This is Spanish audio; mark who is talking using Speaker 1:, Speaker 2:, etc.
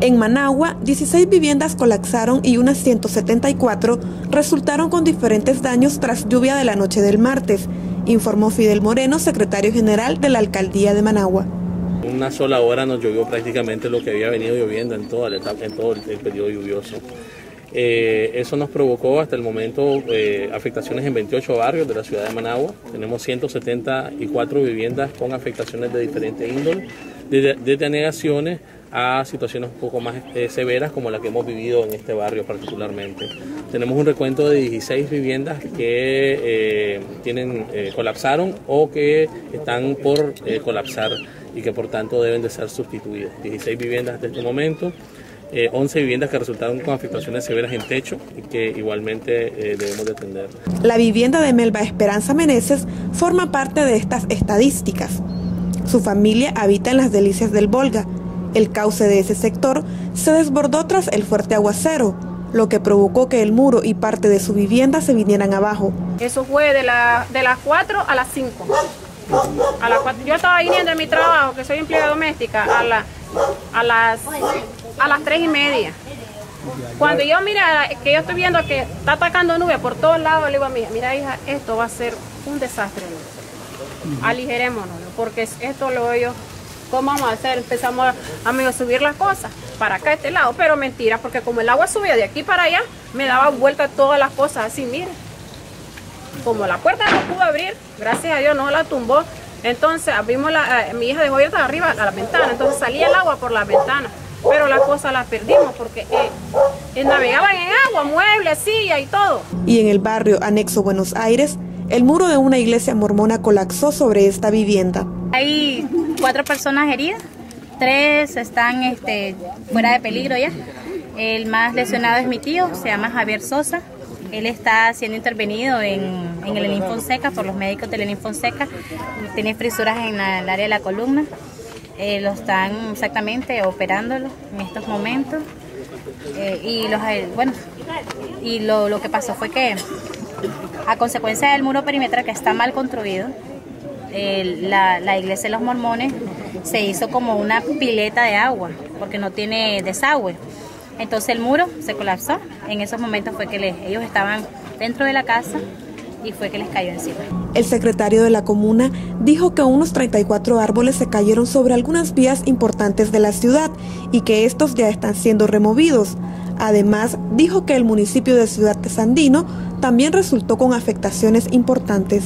Speaker 1: En Managua, 16 viviendas colapsaron y unas 174 resultaron con diferentes daños tras lluvia de la noche del martes, informó Fidel Moreno, secretario general de la alcaldía de Managua.
Speaker 2: Una sola hora nos llovió prácticamente lo que había venido lloviendo en todo el, en periodo lluvioso. Eh, eso nos provocó hasta el momento eh, afectaciones en 28 barrios de la ciudad de Managua. Tenemos 174 viviendas con afectaciones de diferente índole, desde anegaciones a situaciones un poco más eh, severas como la que hemos vivido en este barrio particularmente. Tenemos un recuento de 16 viviendas que eh, tienen, eh, colapsaron o que están por colapsar y que por tanto deben de ser sustituidas. 16 viviendas hasta este momento. 11 viviendas que resultaron con afectaciones severas en techo y que igualmente debemos de atender.
Speaker 1: La vivienda de Melba Esperanza Meneses forma parte de estas estadísticas. Su familia habita en las delicias del Volga, el cauce de ese sector se desbordó tras el fuerte aguacero, lo que provocó que el muro y parte de su vivienda se vinieran abajo.
Speaker 3: Eso fue de, la, de las 4 a las 5. A las yo estaba viniendo de mi trabajo, que soy empleada doméstica, a, la, a, las, a las 3 y media. Cuando yo mira que yo estoy viendo que está atacando nubes por todos lados, le digo a mi hija, mira hija, esto va a ser un desastre. Aligerémonos, porque esto lo yo ¿Cómo vamos a hacer? Empezamos a, a subir las cosas para acá, este lado, pero mentira, porque como el agua subía de aquí para allá, me daba vuelta todas las cosas así, miren. Como la puerta no pudo abrir, gracias a Dios no la tumbó, entonces abrimos la, eh, mi hija dejó abierta arriba a la ventana, entonces salía el agua por la ventana, pero las cosas las perdimos porque eh, eh, navegaban en agua, muebles, sillas y todo.
Speaker 1: Y en el barrio anexo Buenos Aires, el muro de una iglesia mormona colapsó sobre esta vivienda.
Speaker 4: Hay cuatro personas heridas, tres están este, fuera de peligro ya. El más lesionado es mi tío, se llama Javier Sosa. Él está siendo intervenido en, en el Fonseca por los médicos del Fonseca. Tiene frisuras en, el área de la columna. Eh, lo están exactamente operándolo en estos momentos. Eh, y los, eh, bueno, y lo, lo que pasó fue que a consecuencia del muro perimetral que está mal construido, la, iglesia de los mormones se hizo como una pileta de agua, porque no tiene desagüe. Entonces el muro se colapsó. En esos momentos fue que ellos estaban dentro de la casa y fue que les cayó encima.
Speaker 1: El secretario de la comuna dijo que unos 34 árboles se cayeron sobre algunas vías importantes de la ciudad y que estos ya están siendo removidos. Además, dijo que el municipio de Ciudad Sandino también resultó con afectaciones importantes.